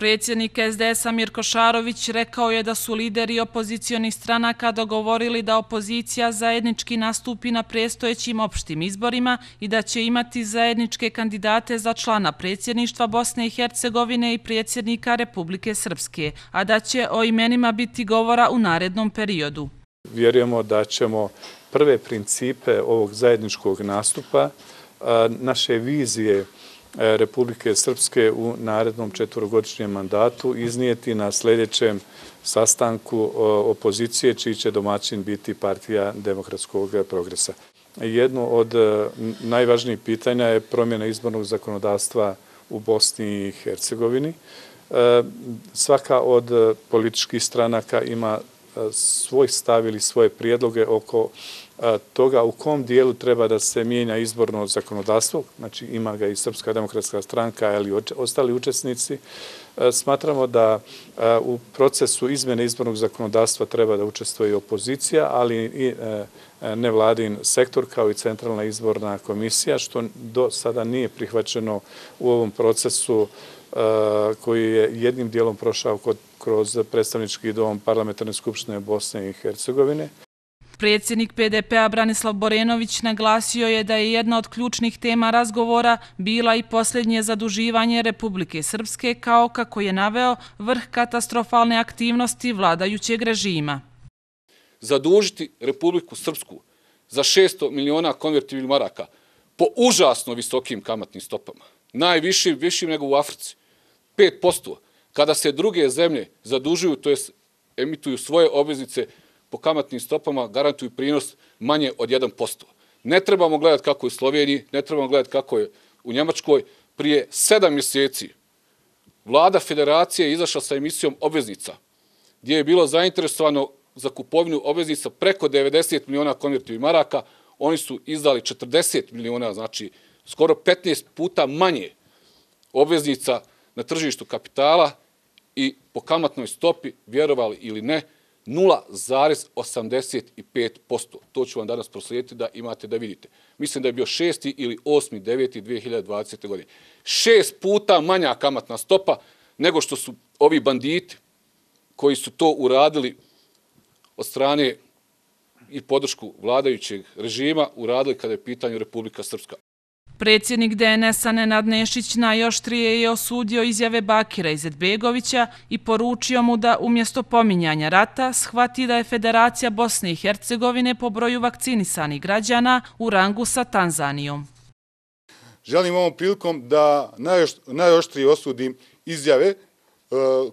Predsjednik SDS-a Mirko Šarović rekao je da su lideri opozicijonih stranaka dogovorili da opozicija zajednički nastupi na prestojećim opštim izborima i da će imati zajedničke kandidate za člana predsjedništva Bosne i Hercegovine i predsjednika Republike Srpske, a da će o imenima biti govora u narednom periodu. Vjerujemo da ćemo prve principe ovog zajedničkog nastupa, naše vizije, E, Republike Srpske u narednom četvorogodišnjem mandatu iznijeti na sljedećem sastanku e, opozicije, čiji će domaćin biti partija demokratskog progresa. Jedno od e, najvažnijih pitanja je promjena izbornog zakonodavstva u Bosni i Hercegovini. Svaka od političkih stranaka ima E, svoj stav ili svoje prijedloge oko e, toga u kom dijelu treba da se mijenja izborno zakonodavstvo, znači ima ga i Srpska demokratska stranka ili ostali učesnici, e, smatramo da u procesu izmjene izbornog zakonodavstva treba da učestvuje i opozicija, ali i nevladin sektor kao i centralna izborna komisija, što do sada nije prihvaćeno u ovom procesu koji je jednim dijelom prošao kroz predstavnički dom Parlamentarne skupštine Bosne i Hercegovine. Predsjednik PDP-a Branislav Borenović naglasio je da je jedna od ključnih tema razgovora bila i posljednje zaduživanje Republike Srpske kao kako je naveo vrh katastrofalne aktivnosti vladajućeg režima. Zadužiti Republiku Srpsku za 600 miliona konvertibilnih maraka po užasno visokim kamatnim stopama, najvišim, višim nego u Africi, 5%, kada se druge zemlje zadužuju, to jest emituju svoje obveznice po kamatnim stopama garantuju prinos manje od 1%. Ne trebamo gledati kako je u Sloveniji, ne trebamo gledati kako je u Njemačkoj. Prije sedam mjeseci vlada federacije je izašla sa emisijom obveznica, gdje je bilo zainteresovano za kupovinu obveznica preko 90 miliona konvertivih maraka. Oni su izdali 40 miliona, znači skoro 15 puta manje obveznica na tržištu kapitala i po kamatnoj stopi, vjerovali ili ne, 0,85%. To ću vam danas proslijediti da imate da vidite. Mislim da je bio 6. ili 8. 9. 2020. godine. Šest puta manja kamatna stopa nego što su ovi banditi koji su to uradili od strane i podršku vladajućeg režima uradili kada je pitanje Republika Srpska. Predsjednik DNS-a Nenad Nešić najoštrije je osudio izjave Bakira Izetbegovića i poručio mu da umjesto pominjanja rata shvati da je Federacija Bosne i Hercegovine po broju vakcinisanih građana u rangu sa Tanzanijom. Želim ovom prilikom da najoštrije osudim izjave e,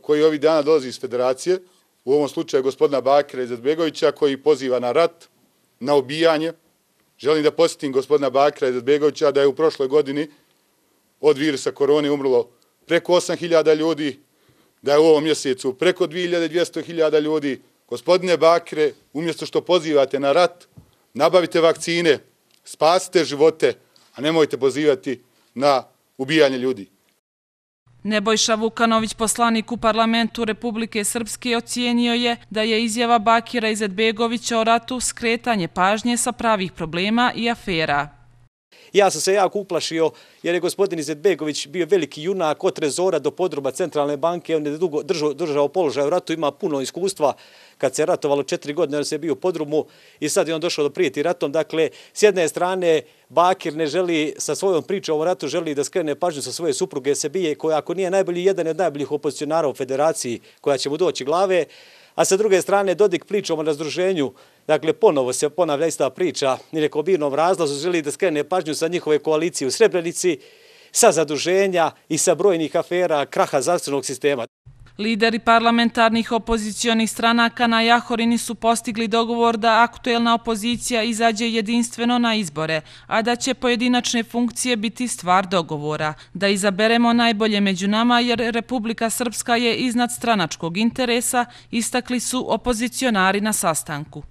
koji ovih dana dolazi iz Federacije, u ovom slučaju gospodina Bakira Izetbegovića koji poziva na rat, na ubijanje, Želim da posjetim gospodina Bakra Izetbegovića da je u prošloj godini od virusa korone umrlo preko 8.000 ljudi, da je u ovom mjesecu preko 2.200.000 ljudi. Gospodine Bakre, umjesto što pozivate na rat, nabavite vakcine, spasite živote, a nemojte pozivati na ubijanje ljudi. Nebojša Vukanović, poslanik u parlamentu Republike Srpske, ocijenio je da je izjava Bakira Izetbegovića o ratu skretanje pažnje sa pravih problema i afera. Ja sam se jako uplašio jer je gospodin Izetbegović bio veliki junak od trezora do podruba centralne banke. On je dugo držao položaj u ratu, ima puno iskustva kad se ratovalo četiri godine, on se bio u podrumu i sad je on došao do prijeti ratom. Dakle, s jedne strane, Bakir ne želi sa svojom pričom o ratu, želi da skrene pažnju sa svoje supruge Sebije, koja ako nije najbolji, jedan od najboljih opozicionara u federaciji koja će mu doći glave, a sa druge strane, Dodik pričom o razdruženju, dakle, ponovo se ponavlja ista priča, ni neko birnom razlazu, želi da skrene pažnju sa njihove koalicije u Srebrenici, sa zaduženja i sa brojnih afera kraha zdravstvenog sistema. Lideri parlamentarnih opozicijonih stranaka na Jahorini su postigli dogovor da aktuelna opozicija izađe jedinstveno na izbore, a da će pojedinačne funkcije biti stvar dogovora. Da izaberemo najbolje među nama jer Republika Srpska je iznad stranačkog interesa, istakli su opozicionari na sastanku.